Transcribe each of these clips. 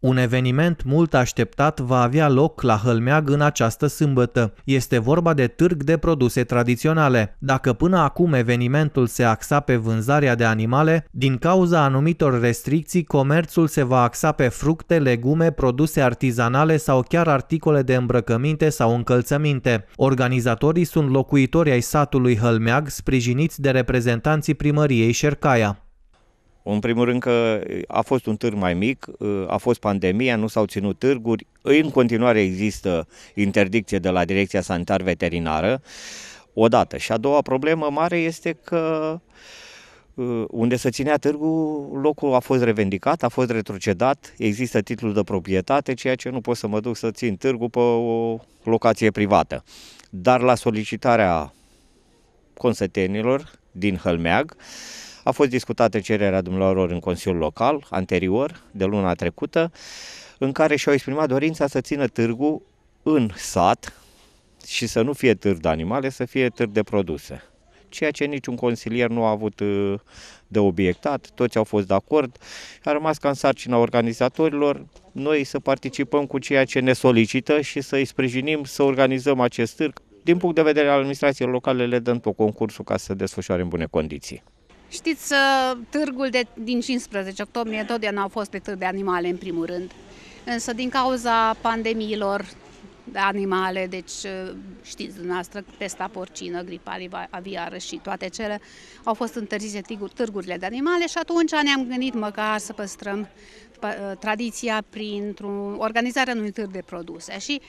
Un eveniment mult așteptat va avea loc la Hălmeag în această sâmbătă. Este vorba de târg de produse tradiționale. Dacă până acum evenimentul se axa pe vânzarea de animale, din cauza anumitor restricții, comerțul se va axa pe fructe, legume, produse artizanale sau chiar articole de îmbrăcăminte sau încălțăminte. Organizatorii sunt locuitori ai satului Hălmeag, sprijiniți de reprezentanții primăriei Șercaia. În primul rând că a fost un târg mai mic, a fost pandemia, nu s-au ținut târguri, în continuare există interdicție de la Direcția Sanitar Veterinară, odată. Și a doua problemă mare este că unde se ținea târgul, locul a fost revendicat, a fost retrocedat, există titlul de proprietate, ceea ce nu pot să mă duc să țin târgul pe o locație privată. Dar la solicitarea consătenilor din Hălmeag, a fost discutată cererea dumneavoastră în Consiliul Local, anterior, de luna trecută, în care și-au exprimat dorința să țină târgul în sat și să nu fie târg de animale, să fie târg de produse. Ceea ce niciun consilier nu a avut uh, de obiectat, toți au fost de acord. A rămas ca în sarcina organizatorilor noi să participăm cu ceea ce ne solicită și să îi sprijinim să organizăm acest târg. Din punct de vedere al administrației locale le dăm pe concursul ca să desfășoare în bune condiții. Știți, târgul de, din 15 octombrie totdeauna au fost pe târg de animale în primul rând. Însă din cauza pandemiilor de animale, deci știți dumneavoastră, pesta porcină, gripa aviară și toate cele, au fost întârziate târgurile de animale și atunci ne-am gândit măcar să păstrăm tradiția printr-o organizare unui târg de produse. Și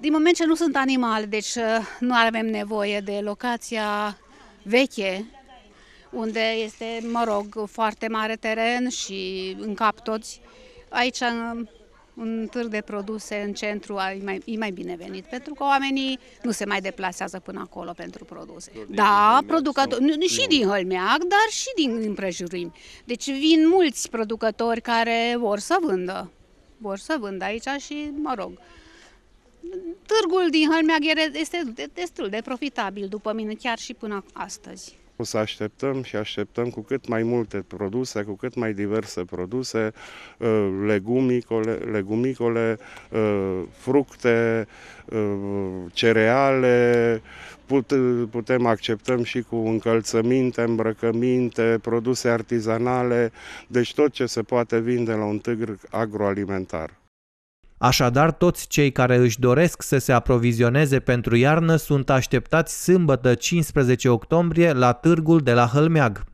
din moment ce nu sunt animale, deci nu avem nevoie de locația veche unde este, mă rog, foarte mare teren și încap toți. Aici, un târg de produse în centru e mai, e mai binevenit, pentru că oamenii nu se mai deplasează până acolo pentru produse. Din da, producători, și din Hălmeac, dar și din împrejurimi. Deci vin mulți producători care vor să vândă, vor să vândă aici și, mă rog, târgul din Hălmeac este destul de profitabil, după mine, chiar și până astăzi. O să așteptăm și așteptăm cu cât mai multe produse, cu cât mai diverse produse, uh, legumicole, legumicole uh, fructe, uh, cereale, putem acceptăm și cu încălțăminte, îmbrăcăminte, produse artizanale, deci tot ce se poate vinde la un târg agroalimentar. Așadar, toți cei care își doresc să se aprovizioneze pentru iarnă sunt așteptați sâmbătă 15 octombrie la târgul de la Hălmeag.